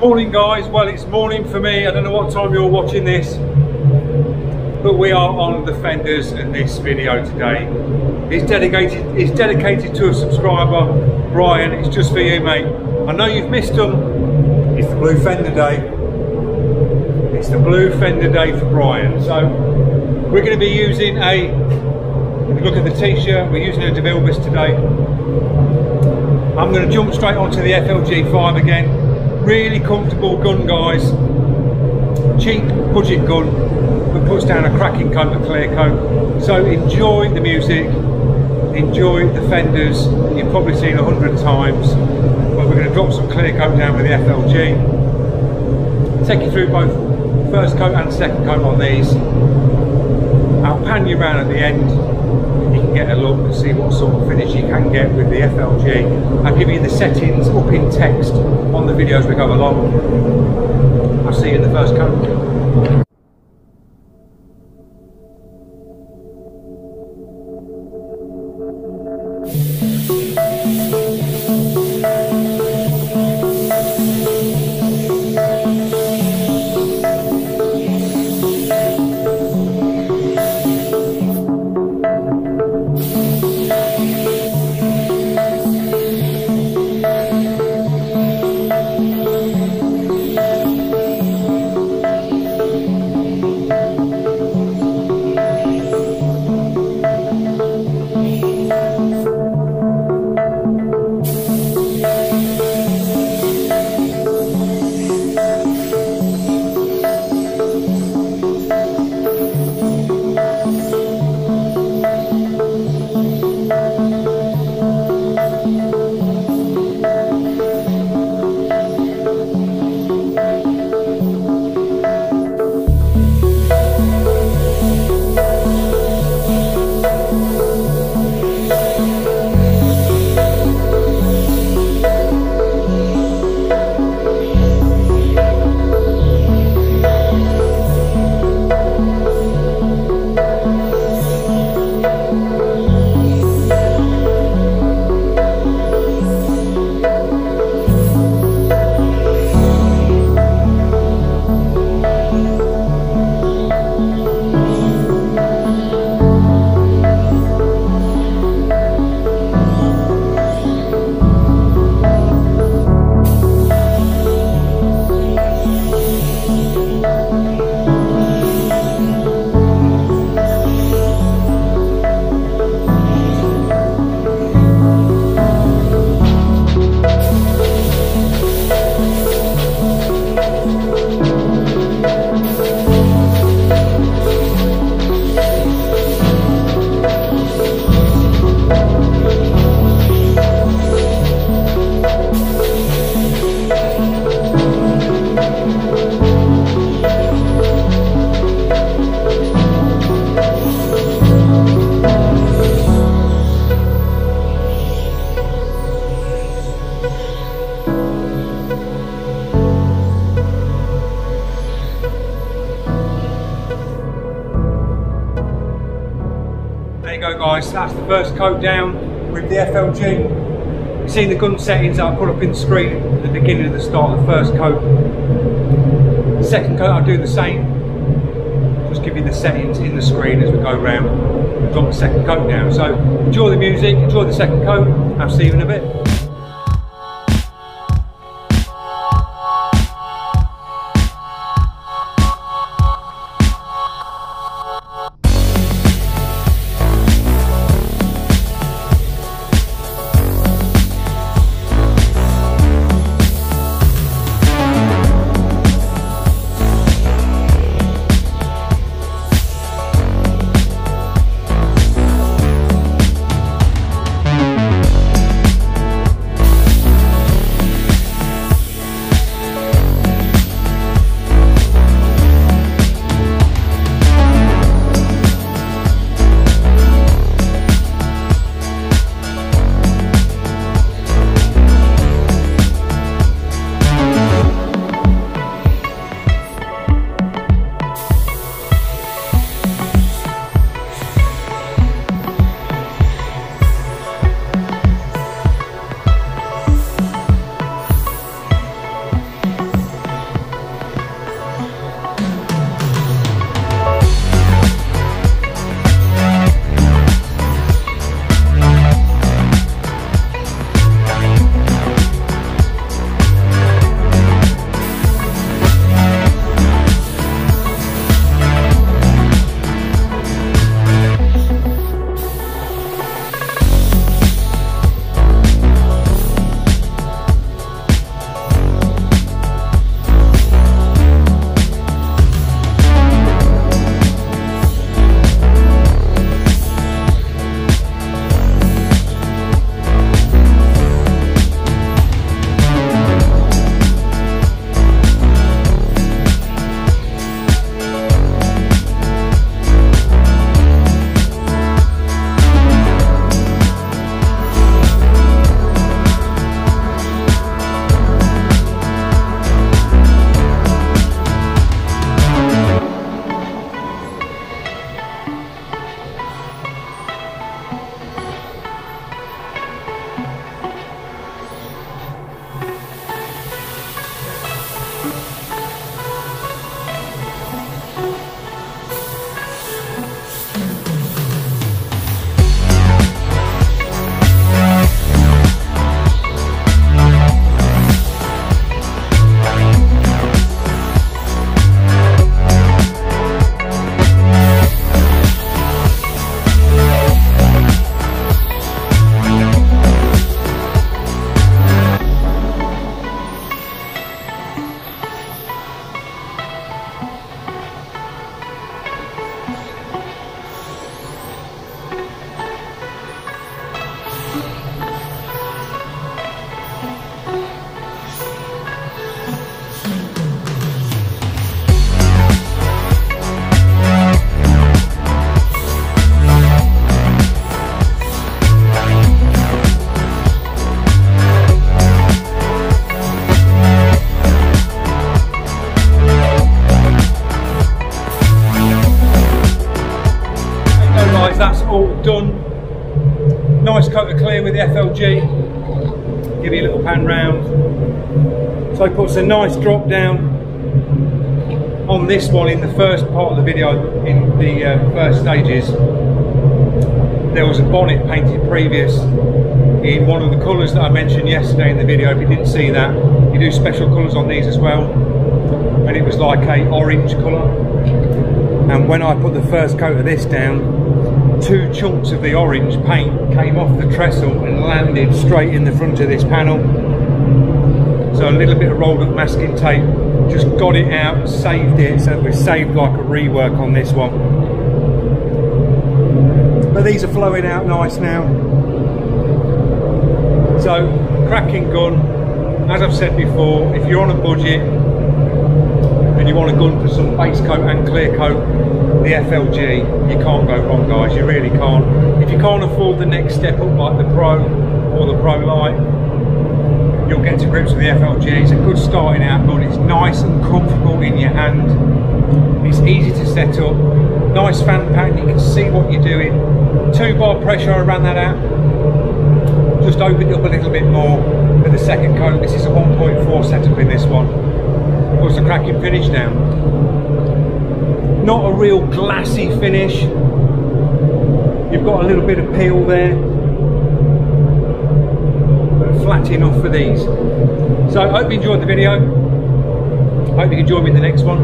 Morning guys, well it's morning for me, I don't know what time you're watching this but we are on the fenders in this video today. It's dedicated is dedicated to a subscriber Brian. It's just for you mate. I know you've missed them it's the blue fender day. It's the blue fender day for Brian. So we're going to be using a look at the t-shirt. We're using a DeVilbiss today. I'm going to jump straight onto the FLG 5 again really comfortable gun guys. Cheap budget gun that puts down a cracking coat of clear coat. So enjoy the music enjoy the fenders. You've probably seen a hundred times. But we're going to drop some clear coat down with the FLG take you through both first coat and second coat on these. I'll pan you around at the end get a look and see what sort of finish you can get with the FLG. I'll give you the settings up in text on the videos we go along. I'll see you in the first coat. There you go guys, that's the first coat down with the FLG. You've seen the gun settings I'll put up in the screen at the beginning of the start of the first coat. Second coat I'll do the same. Just give you the settings in the screen as we go around and drop the second coat down. So enjoy the music, enjoy the second coat, I'll see you in a bit. Clear with the FLG. Give you a little pan round. So it puts a nice drop down on this one in the first part of the video, in the uh, first stages. There was a bonnet painted previous in one of the colours that I mentioned yesterday in the video. If you didn't see that, you do special colours on these as well. And it was like a orange colour. And when I put the first coat of this down, two chunks of the orange paint came off the trestle and landed straight in the front of this panel. So a little bit of rolled up masking tape, just got it out, saved it, so we saved like a rework on this one. But these are flowing out nice now. So, cracking gun. As I've said before, if you're on a budget and you want a gun for some base coat and clear coat, the FLG, you can't go wrong guys, you really can't. If you can't afford the next step up like the Pro or the Pro Lite, you'll get to grips with the FLG. It's a good starting out gun, it's nice and comfortable in your hand. It's easy to set up, nice fan pattern, you can see what you're doing. Two bar pressure, I ran that out just opened it up a little bit more with the second coat. This is a 1.4 setup in this one. Puts the cracking finish down. Not a real glassy finish. You've got a little bit of peel there. But flat enough for these. So I hope you enjoyed the video. Hope you can join me in the next one.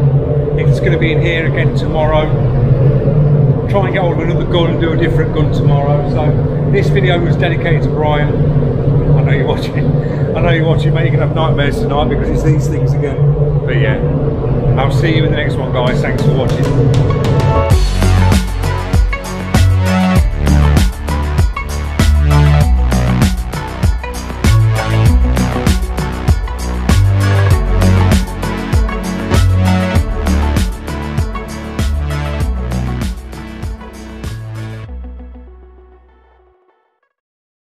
If it's going to be in here again tomorrow, try and get hold of another gun and do a different gun tomorrow. So this video was dedicated to Brian. I know you're watching. I know you're watching, mate. You're gonna have nightmares tonight because it's these things again. But yeah, I'll see you in the next one, guys. Thanks for watching.